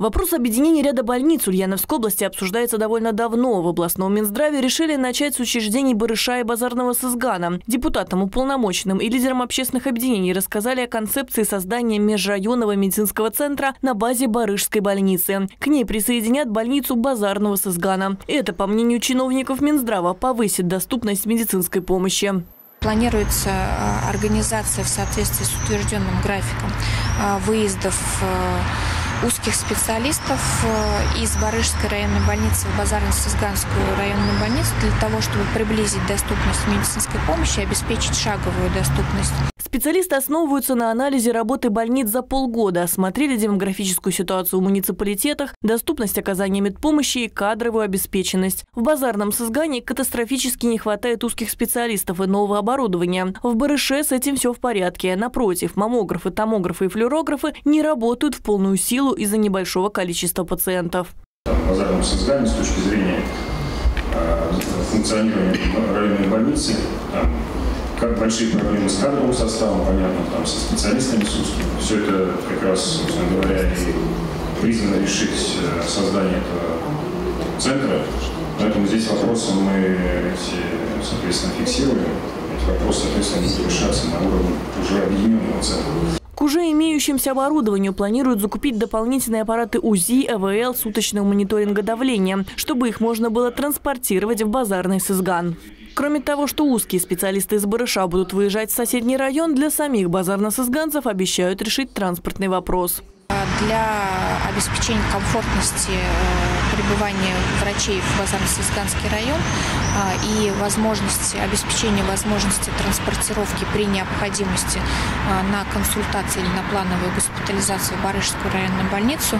Вопрос объединения ряда больниц Ульяновской области обсуждается довольно давно. В областном Минздраве решили начать с учреждений Барыша и Базарного Сызгана. Депутатам, уполномоченным и лидерам общественных объединений рассказали о концепции создания межрайонного медицинского центра на базе Барышской больницы. К ней присоединят больницу Базарного Сызгана. Это, по мнению чиновников Минздрава, повысит доступность медицинской помощи. Планируется а, организация в соответствии с утвержденным графиком а, выездов а, узких специалистов э, из Барышской районной больницы в Базарно-Сызганскую районную больницу для того, чтобы приблизить доступность медицинской помощи и обеспечить шаговую доступность. Специалисты основываются на анализе работы больниц за полгода, осмотрели демографическую ситуацию в муниципалитетах, доступность оказания медпомощи и кадровую обеспеченность. В базарном Сызгане катастрофически не хватает узких специалистов и нового оборудования. В Барыше с этим все в порядке. Напротив, маммографы, томографы и флюорографы не работают в полную силу из-за небольшого количества пациентов. Базарном Сызгане с точки зрения э, функционирования районной больницы, там, как большие проблемы с кадровым составом, понятно, там, со специалистами СУСКИ. Все это как раз, собственно говоря, и призвано решить э, создание этого центра. Поэтому здесь вопросы мы эти, соответственно, фиксируем. Эти вопросы, соответственно, будут решаться на уровне уже объединенного центра. К уже имеющимся оборудованию планируют закупить дополнительные аппараты УЗИ, ЭВЛ, суточного мониторинга давления, чтобы их можно было транспортировать в базарный Сызган. Кроме того, что узкие специалисты из Барыша будут выезжать в соседний район, для самих базарно-сызганцев обещают решить транспортный вопрос. Для обеспечения комфортности э, пребывания врачей в Базарно-Сызганский район э, и возможности, обеспечения возможности транспортировки при необходимости э, на консультации или на плановую госпитализацию в Барышскую районную больницу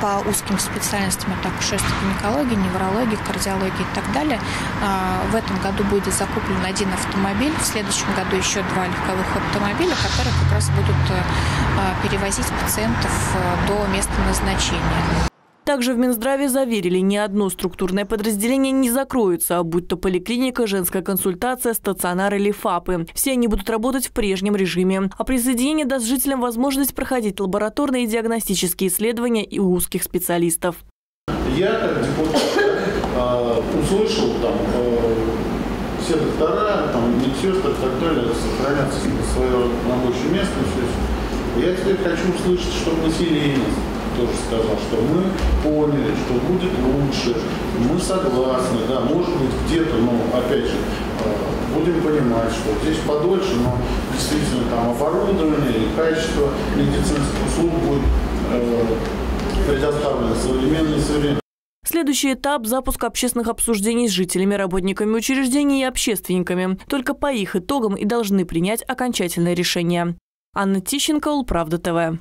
по узким специальностям, это акушерство, гинекология, неврология, кардиология и так далее. А, в этом году будет закуплен один автомобиль, в следующем году еще два легковых автомобиля, которые как раз будут э, а, перевозить пациентов э, до места назначения. Также в Минздраве заверили, ни одно структурное подразделение не закроется, а будь то поликлиника, женская консультация, стационар или ФАПы. Все они будут работать в прежнем режиме. А присоединение даст жителям возможность проходить лабораторные и диагностические исследования и у узких специалистов. Я, как депутат, а, услышал там э, все доктора, там, медсестры и так далее сохранят свое рабочее место. Я теперь хочу услышать, чтобы население тоже сказал, что мы поняли, что будет лучше, мы согласны, да, может быть где-то, ну, опять же, э, будем понимать, что здесь подольше, но действительно там оборудование и качество медицинских услуг будет э, предоставлено современные современные. Следующий этап – запуск общественных обсуждений с жителями, работниками учреждений и общественниками. Только по их итогам и должны принять окончательное решение. Анна Тищенко, Улправда ТВ.